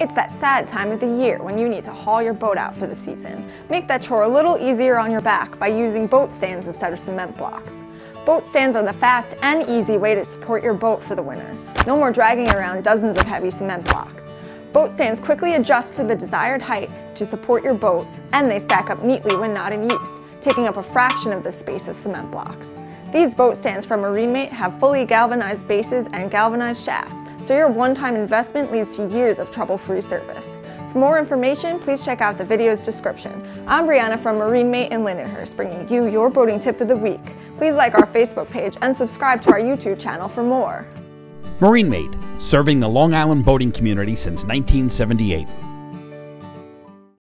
It's that sad time of the year when you need to haul your boat out for the season. Make that chore a little easier on your back by using boat stands instead of cement blocks. Boat stands are the fast and easy way to support your boat for the winter. No more dragging around dozens of heavy cement blocks. Boat stands quickly adjust to the desired height to support your boat, and they stack up neatly when not in use, taking up a fraction of the space of cement blocks. These boat stands from MarineMate have fully galvanized bases and galvanized shafts, so your one-time investment leads to years of trouble-free service. For more information, please check out the video's description. I'm Brianna from MarineMate in Lindenhurst, bringing you your boating tip of the week. Please like our Facebook page and subscribe to our YouTube channel for more. MarineMate, serving the Long Island boating community since 1978.